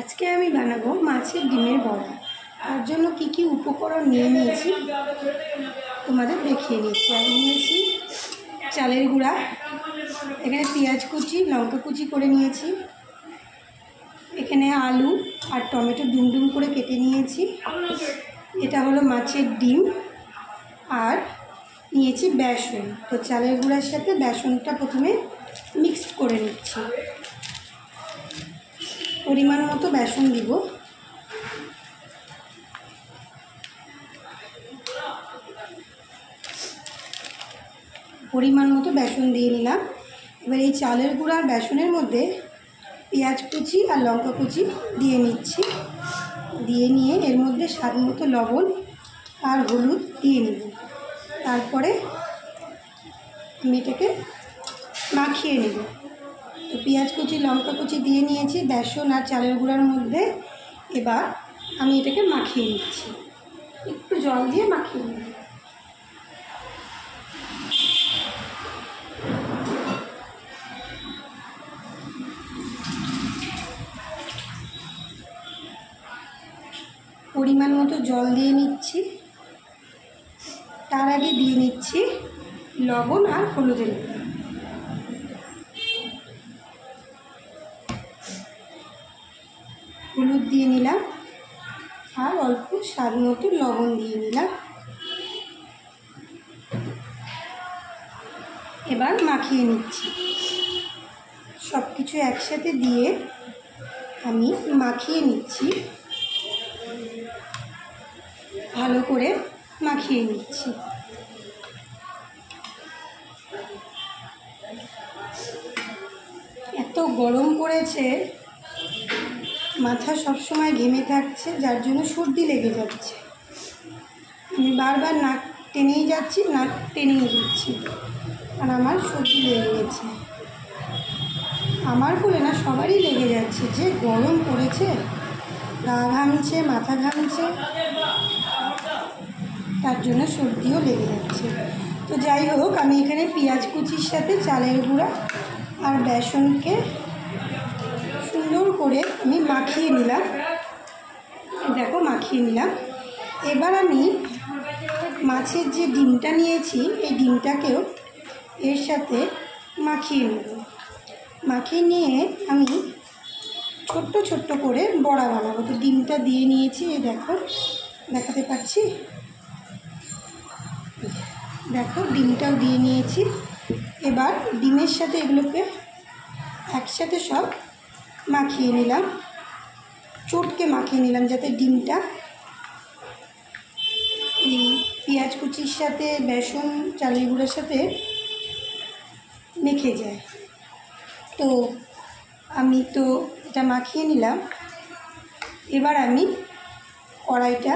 আজকে আমি বানাবো মাছের ডিমের বড়া। তার জন্য কি কি উপকরণ নিয়ে নিয়েছি, তোমাদের দেখিয়ে নিচ্ছি। আমি নিয়েছি চালের গুঁড়া, এখানে পেঁয়াজ কুচি, লঙ্কা কুচি করে নিয়েছি। এখানে আলু আর টমেটো ডুম ডুম করে কেটে নিয়েছি। এটা হলো মাছের ডিম। আর নিয়েছি বেসন। তো চালের গুঁড়ার সাথে বেসনটা প্রথমে মিক্সড করে নিচ্ছি। পরিমাণ মতো বেসন দিব। পরিমাণ মতো বেসন দিয়ে নিলাম। এবার এই চালের গুঁড়া আর বেসনের মধ্যে পেঁয়াজ কুচি আর লঙ্কা কুচি দিয়ে নিচ্ছি। দিয়ে নিয়ে এর মধ্যে স্বাদ মতো লবণ আর হলুদ দিয়ে নিব। তারপরে আমি এটাকে মাখিয়ে নেব। তো পেঁয়াজ কুচি, লঙ্কা কুচি দিয়ে নিয়েছি, বেসন আর চালের গুঁড়ার মধ্যে। এবার আমি এটাকে মাখিয়ে নিচ্ছি। একটু জল দিয়ে মাখিয়ে নেব পরিমাণ মতো জল দিয়ে নিচ্ছি। তার আগে দিয়ে নিচ্ছি লবণ আর হলুদের গুঁড়ো। হলুদ দিয়ে নিলাম। আর অল্প স্বাদ মতো লবণ দিয়ে নিলাম। এবার মাখিয়ে নিচ্ছি। সব কিছু একসাথে দিয়ে আমি মাখিয়ে নিচ্ছি। ভালো করে মাখিয়ে নিচ্ছি। এত গরম পড়েছে মাথা সবসময় ঘেমে থাকছে, যার জন্য সর্দি লেগে যাচ্ছে। আমি বারবার নাক টেনেই যাচ্ছি, নাক টেনেই যাচ্ছি আর আমার সর্দি লেগে গেছে। আমার বলে না সবারই লেগে যাচ্ছে, যে গরম পড়েছে। গা ঘামছে, মাথা ঘামছে। তার জন্য সর্দিও লেগে যাচ্ছে। তো যাই হোক, আমি এখানে পেঁয়াজ কুচির সাথে চালের গুঁড়া আর বেসনকে করে আমি মাখিয়ে নিলাম। দেখো, মাখিয়ে নিলাম। এবার আমি মাছের যে ডিমটা নিয়েছি, এই ডিমটাকেও এর সাথে মাখিয়ে নেব। মাখিয়ে নিয়ে আমি ছোট্ট ছোট্ট করে বড়া বানাবো। তো ডিমটা দিয়ে নিয়েছি, এই দেখো, দেখাতে পাচ্ছি? দেখো, ডিমটাও দিয়ে নিয়েছি। এবার ডিমের সাথে এগুলোকে একসাথে সব মাখিয়ে নিলাম। চটকে মাখিয়ে নিলাম যাতে ডিমটা। এই পেঁয়াজ কুচির সাথে, বেসন, চালের গুঁড়োর সাথে মেখে যায়। তো আমি তো এটা মাখিয়ে নিলাম। এবার আমি কড়াইটা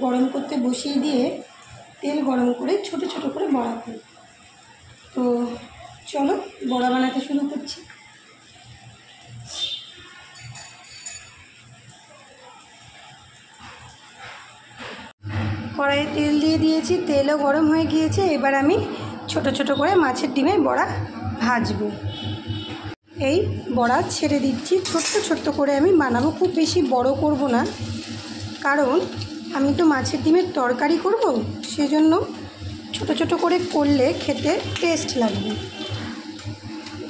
গরম করতে বসিয়ে দিয়ে তেল গরম করে ছোট ছোট করে বড়া করি তো চলো বড়া বানাতে শুরু করছি। দিয়েছি তেলও গরম হয়ে গিয়েছে, এবার আমি ছোট ছোট করে মাছের ডিমে বড়া ভাজবো। এই বড়া ছেড়ে দিচ্ছি, ছোট্ট ছোট্ট করে আমি বানাবো, খুব বেশি বড় করব না। কারণ আমি তো মাছের ডিমের তরকারি করব, সেজন্য ছোট ছোট করে করলে খেতে টেস্ট লাগবে।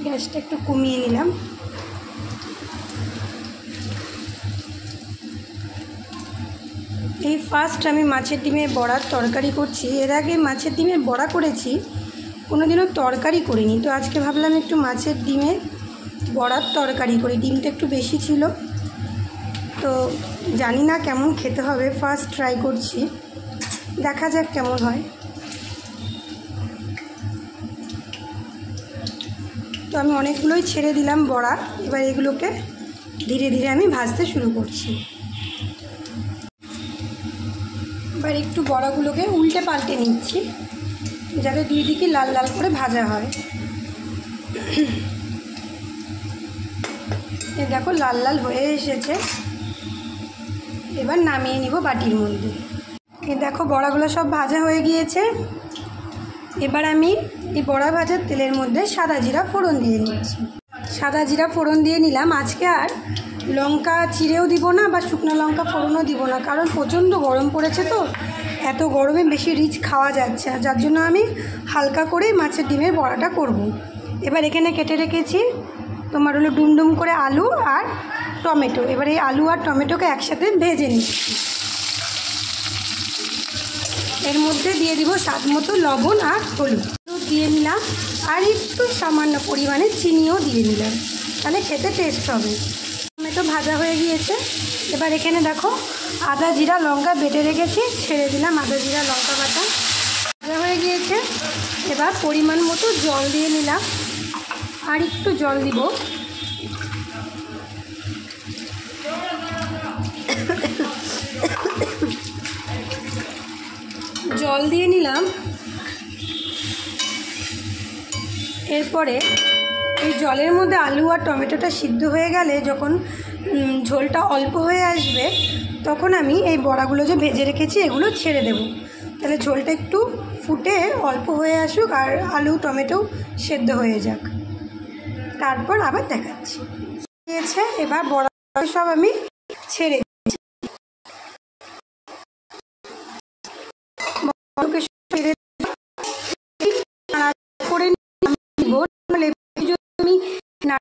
গ্যাসটা একটু কমিয়ে নিলাম। এই ফার্স্ট আমি মাছের ডিমের বড়ার তরকারি করছি। এর আগে মাছের ডিমের বড়া করেছি দিনও তরকারি করিনি। তো আজকে ভাবলাম একটু মাছের ডিমের বড়ার তরকারি করি। ডিমটা একটু বেশি ছিল। তো জানি না কেমন খেতে হবে ফার্স্ট ট্রাই করছি। দেখা যাক কেমন হয়। তো আমি অনেকগুলোই ছেড়ে দিলাম বড়া। এবার এগুলোকে ধীরে ধীরে আমি ভাজতে শুরু করছি। এবার একটু বড়াগুলোকে উল্টে পাল্টে নিচ্ছি, যাতে দুই দিকে লাল লাল করে ভাজা হয়। এ দেখো লাল লাল হয়ে এসেছে। এবার নামিয়ে নিব বাটির মধ্যে। এ দেখো বড়াগুলো সব ভাজা হয়ে গিয়েছে। এবার আমি এই বড়া ভাজার তেলের মধ্যে সাদা জিরা ফোড়ন দিয়ে নিচ্ছি। সাদা জিরা ফোড়ন দিয়ে নিলাম। আজকে আর লঙ্কা চিড়েও দিব না বা শুকনো লঙ্কা ফোড়নও দিব না, কারণ প্রচণ্ড গরম পড়েছে তো। এত গরমে বেশি রিচ খাওয়া যাচ্ছে যার জন্য আমি হালকা করে মাছের ডিমের বড়াটা করব। এবার এখানে কেটে রেখেছি তোমার হলো ডুমডুম করে আলু আর টমেটো। এবার এই আলু আর টমেটোকে একসাথে ভেজে নিচ্ছি। এর মধ্যে দিয়ে দিব স্বাদ মতো লবণ আর হলুদ। দিয়ে নিলাম আর একটু সামান্য পরিমাণে চিনিও দিয়ে নিলাম। তাহলে খেতে টেস্ট হবে। টমেটো ভাজা হয়ে গিয়েছে। এবার এখানে দেখো, আদা জিরা লঙ্কা বেটে রেখেছি, ছেড়ে দিলাম আদা জিরা, লঙ্কা বাটা। ভাজা হয়ে গিয়েছে। এবার পরিমাণ মতো জল দিয়ে নিলাম। আর একটু জল দিব। জল দিয়ে নিলাম। এরপরে এই জলের মধ্যে আলু আর টমেটোটা সিদ্ধ হয়ে গেলে যখন ঝোলটা অল্প হয়ে আসবে, তখন আমি এই বড়াগুলো যে ভেজে রেখেছি, এগুলো ছেড়ে দেব। তাহলে ঝোলটা একটু ফুটে অল্প হয়ে আসুক আর আলু, টমেটো সেদ্ধ হয়ে যাক। তারপর আবার দেখাচ্ছি। দিয়েছে, এবার বড়া সব আমি ছেড়ে দিচ্ছি। বড়াগুলোকে সব ছেড়ে দিয়ে নাড়াচাড়া করে নিব নাহলে যদি আমি নাড়াচাড়া করে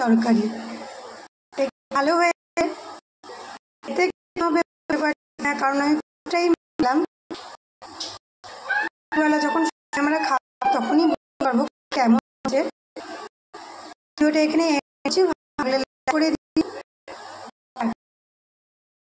তরকারি। ভালো হয়ে হবে না, কারণ আমি টাইম বললাম বেলা যখন আমরা খাব তখনই পারব কেমন হচ্ছে। এখানে করে